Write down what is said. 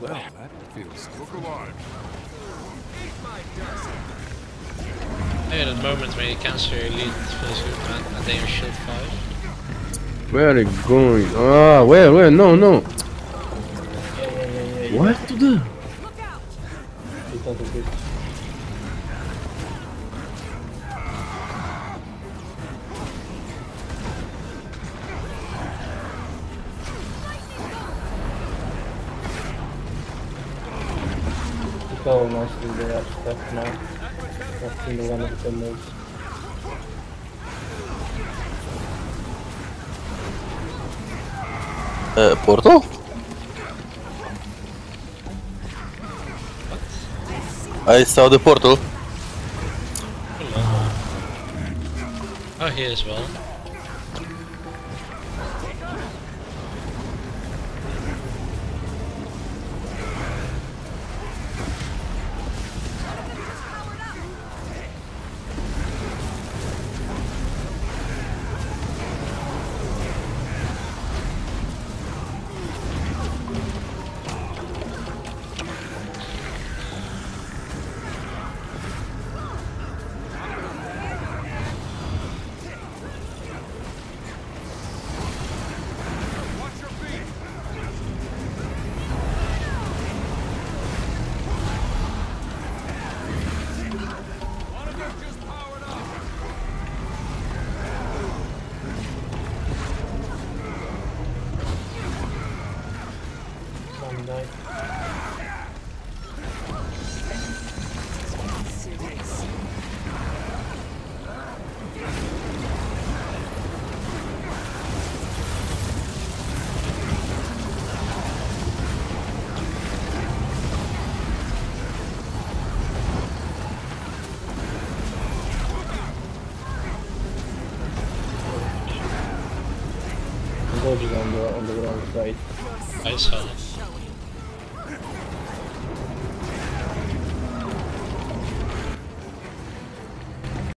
Well, that feels Look alive. Hey, that moment when you cancel your lead feels good, man. And then you shield 5. Where are they going? Ah, where, where? No, no. Yeah, yeah, yeah, yeah, yeah. What to do? It's not a good. It's all nicely there stuff now. That's in the one of the moves. Uh, portal? I saw the portal. Oh, here as well. Night. Dodge is on the on the wrong side. I saw.